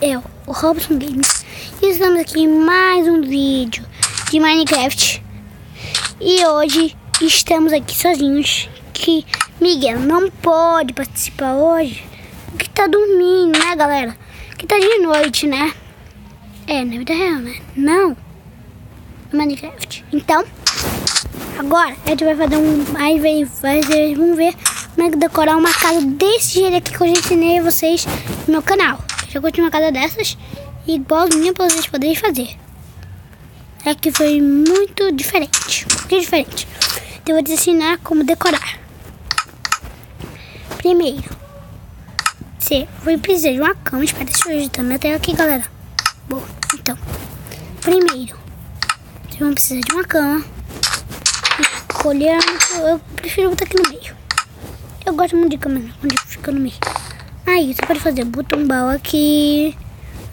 eu, o Robson Games. E estamos aqui em mais um vídeo de Minecraft. E hoje estamos aqui sozinhos. Que Miguel não pode participar hoje. Porque tá dormindo, né, galera? Que tá de noite, né? É, na vida real, né? Não. Minecraft. Então, agora a gente vai fazer um. Aí vai, vai, vamos ver como é que decorar uma casa desse jeito aqui que eu já ensinei a vocês no meu canal. Eu curti uma casa dessas, igualzinha para vocês poderem fazer. É que foi muito diferente. Que diferente. Então eu vou te ensinar como decorar. Primeiro, você vai precisar de uma cama. Espera, deixa eu ajudar minha tela aqui, galera. Bom, então, primeiro, vocês vão precisar de uma cama. Escolher, eu prefiro botar aqui no meio. Eu gosto muito de cama, onde fica no meio. Aí, você pode fazer botão bal aqui,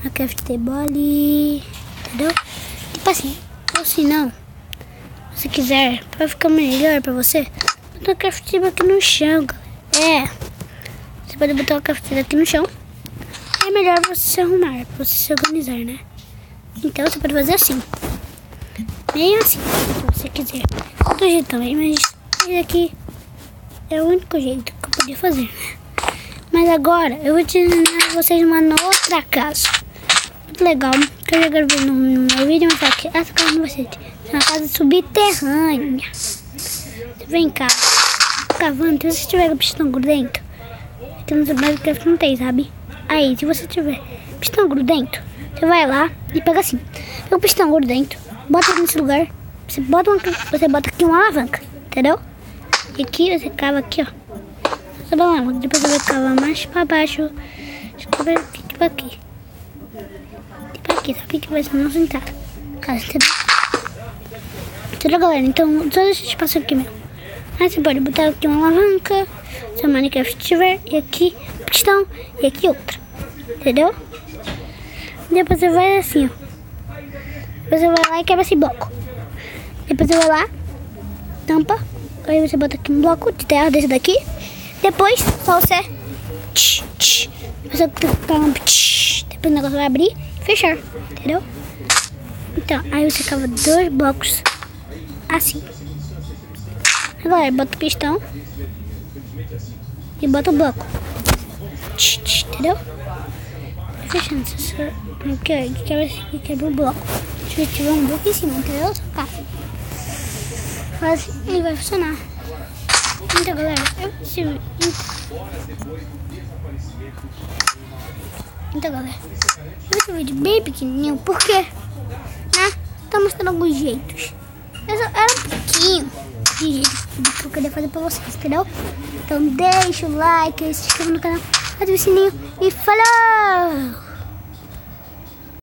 a craft table ali, entendeu? Tipo assim, ou se não, se quiser, pra ficar melhor pra você, bota a craft table aqui no chão. É, você pode botar a craft table aqui no chão. É melhor você se arrumar, pra você se organizar, né? Então, você pode fazer assim. Bem assim, se você quiser. Outro jeito também, mas esse aqui é o único jeito que eu podia fazer, né? Mas agora eu vou te ensinar vocês uma outra casa. Muito legal. Que eu já gravei no, meu vídeo, mas aqui, essa casa não. É uma casa subterrânea. Vem cá, cavando. Se você tiver pistão grudento, aqui no Minecraft não tem, sabe? Aí, se você tiver pistão grudento, você vai lá e pega assim. Pega o pistão grudento, bota nesse lugar. Você bota, uma, você bota aqui uma alavanca, entendeu? E aqui você cava aqui, ó. Tá bom, depois eu vou cavar mais pra baixo. Aqui, tipo aqui. Tipo aqui, sabe que vai ser nosso entrada. Casa, entendeu? Entendeu, galera? Então, todo esse espaço aqui mesmo. Aí você pode botar aqui uma alavanca, se o Minecraft tiver, e aqui pistão, e aqui outra. Entendeu? Depois você vai assim, ó. Depois você vai lá e quebra esse bloco. Depois você vai lá, tampa. Aí você bota aqui um bloco de terra desse daqui. Depois, só você. Você tch, depois o negócio vai abrir e fechar. Entendeu? Então, aí você cava dois blocos assim. Agora, bota o pistão e bota o bloco. Tch, tch, entendeu? Fechando. Você só. Aqui, quebra, quebra o bloco. Eu tiver um bloco em cima, entendeu? Tá. Faz e vai funcionar. Então, galera, eu preciso. Então, galera, esse vídeo bem pequenininho, porque, né? Tá mostrando alguns jeitos. Eu só, era um pouquinho de jeito que eu queria fazer pra vocês, entendeu? Então, deixa o like, se inscreva no canal, ative o sininho e falou!